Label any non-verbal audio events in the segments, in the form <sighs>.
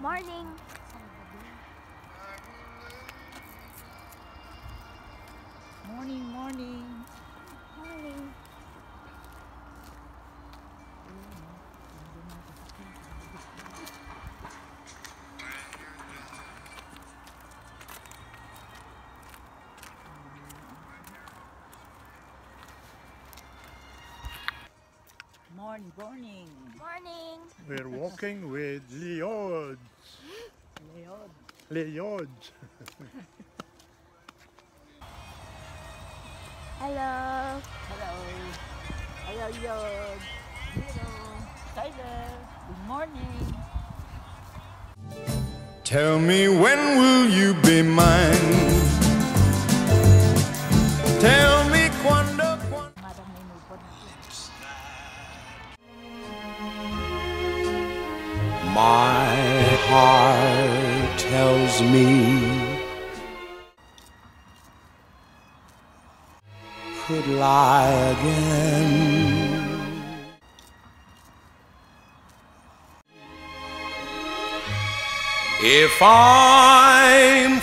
Morning. Morning, morning. Morning. Morning, morning. Morning. We're walking with Leod. Leon. Leod. Hello. Hello. Hello, Yon. Hello. Tyler. Good morning. Tell me when will you be mine? My heart tells me could lie again. If I'm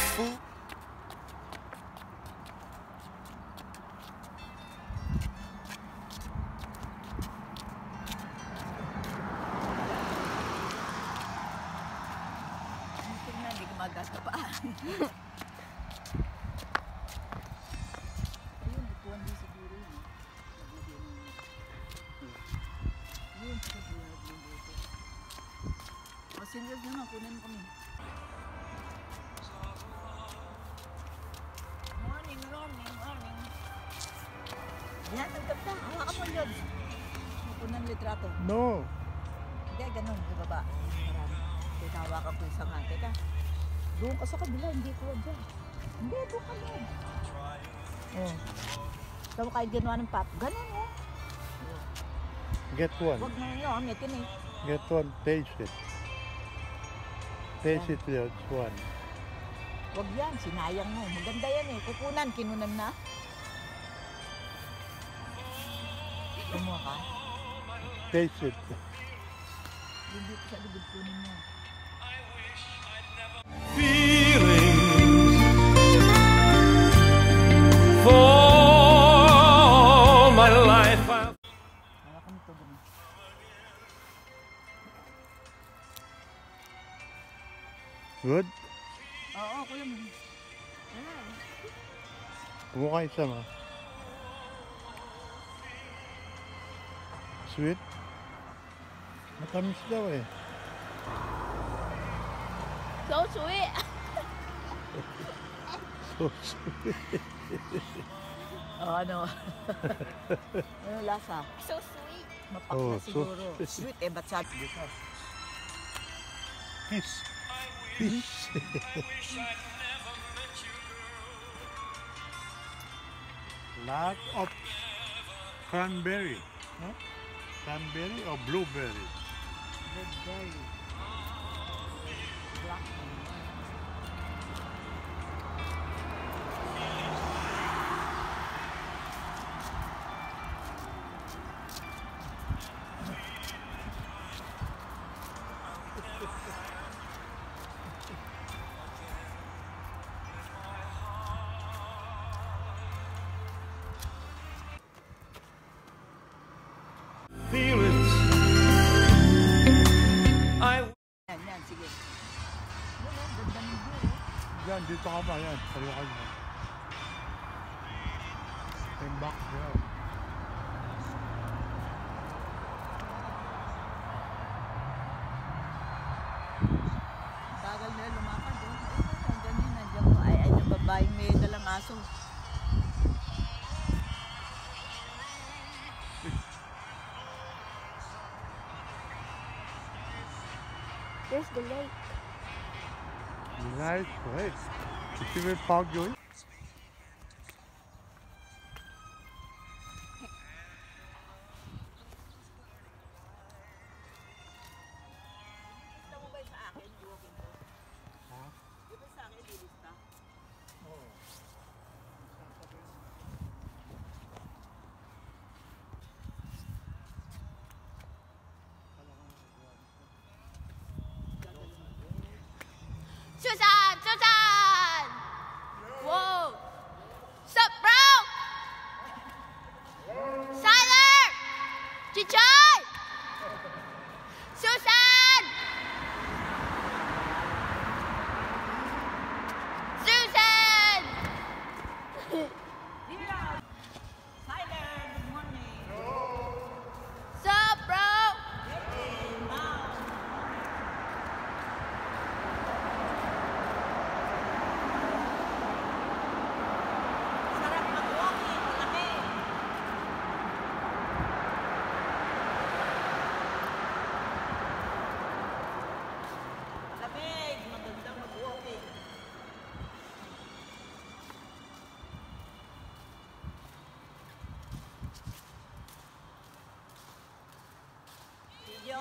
Serious naman, kunin mo kami. Morning, morning, morning. Yan, tagtap na. Hawakan mo yun. Kunan litrato. No. Hindi, ganun, sa baba. Marami. Teka, hawakan ko isang nga. Teka. Doon ka sa kabila, hindi ko dyan. Hindi, doon ka lang. Oh. Saan kayo ginawa ng pap? Ganun, oh. Get one. Huwag na yun, oh. May tinig. Get one. Taste it. Taste it, Leod. One. Huwag yan, sinayang mo. Maganda yan eh. Kukunan, kinunan na. Kumuha ka? Taste it. Hindi ko sa ligid kunin mo. Samurai Sama. Sweet. Matamista we. So sweet. <laughs> <laughs> <laughs> so sweet. oh, no. ano lasa? So sweet. Mapak oh, na siguro. So sweet. eh, but sad. Peace. Peace. Lot of cranberry. Huh? Cranberry or blueberry? Red berry. đi to vào nha phải đi anh em bắt chưa Thank you. If you were parked,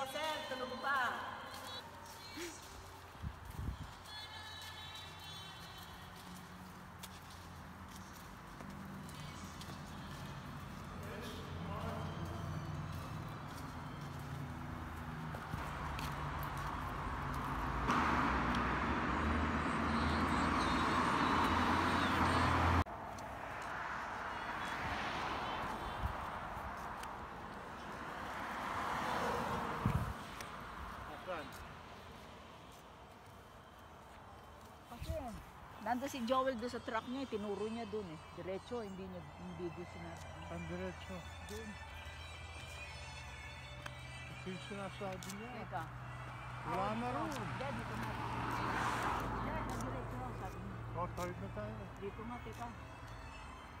certo, não? Kasi, nandun si Joel doon sa truck niya, tinuro niya doon eh. Diretso, hindi niya, hindi doon sinabi. Saan diretso? Doon. Ito yung sinasabi niya. Teka. Wala na rin. Diyan, dito na. Na diretso lang, sabi niya. Oh, tawid na tayo. Dito nga, teka.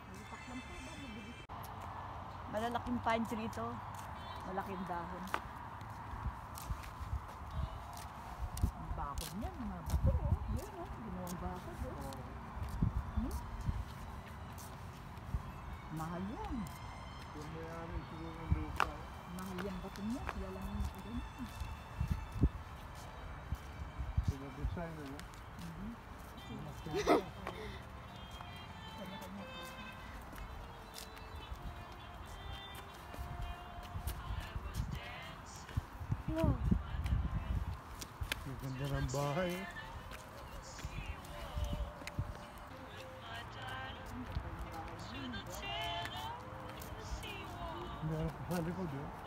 Malitak lang pa ba? Mabilis. Malalaking pine tree ito. Malaking dahon. Ang bakod niya, mga bato. Oh. Yan, oh. Ginawang. Oh. Hmm? Mahal yan. Kung mayroon siguro ng lupa. Mahal yung bato niya. Sila lang yung nakaganyan. Pinadesign na? Mhm. Po. Wow. Ang ganda ng bahay. Ha, det får du.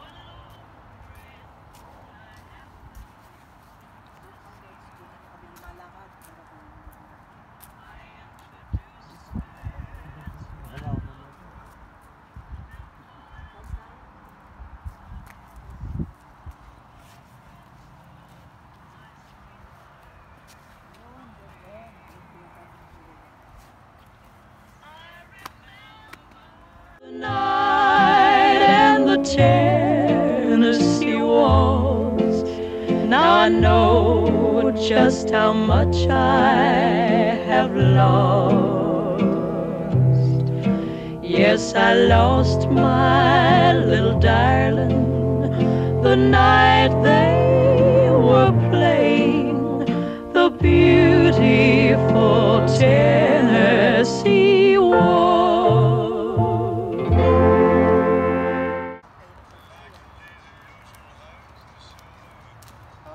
Tennessee walls. Now I know just how much I have lost. Yes, I lost my little darling the night they were playing the beautiful Tennessee waltz.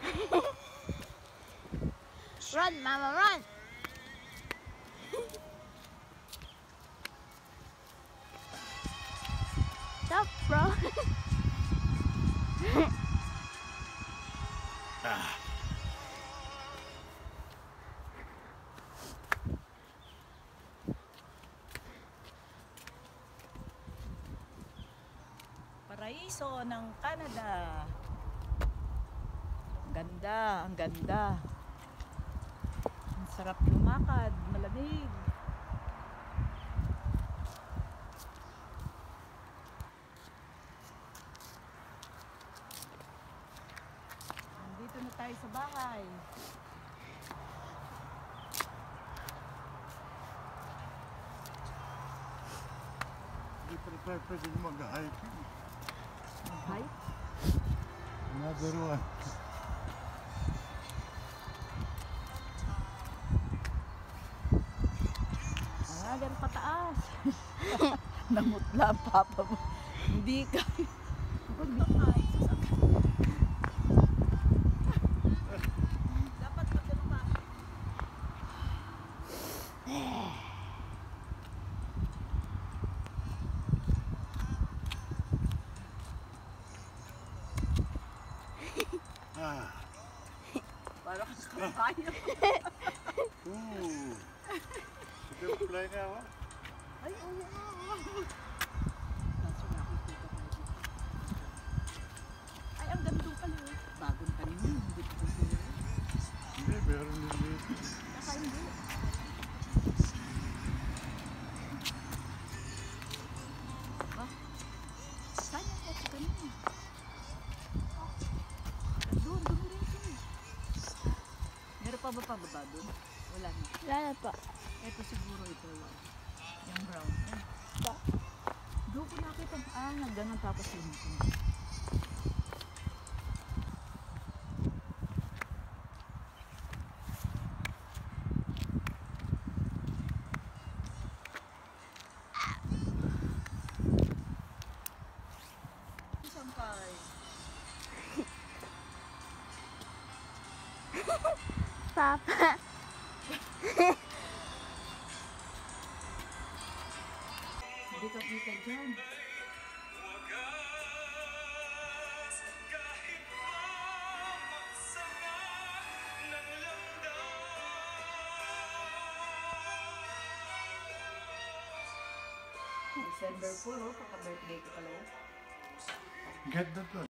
<laughs> run, mama, run. Stop, bro. <laughs> Paraiso ng Canada. Ganda, ang ganda. Ang sarap lumakad, malamig. tayo sa bahay. Hindi prepare pwede mag-hiking. Hi. Another one. Ah, ganun pataas. <laughs> Namutla ang papa mo. Hindi ka. Ganun pa. <sighs> Ah. Parang <laughs> kabayo. Ooh. Sige, fly nga ako. Ay, oo nga. Ay, ang pala. eh. Bagong tanim yun. Hindi ko Hindi, meron din dito. Saka hindi. Ba? Saan yung kotse kanina? Doon, doon rin ito. Meron pa ba pababa doon? Wala na. Wala na po. Ito siguro ito yun. Yung brown. Doon ko nakita. Ah, tapos. Papa. Hindi ka kita dyan. December 4, oh, pagka-birthday ko pala. yan. Ganda to.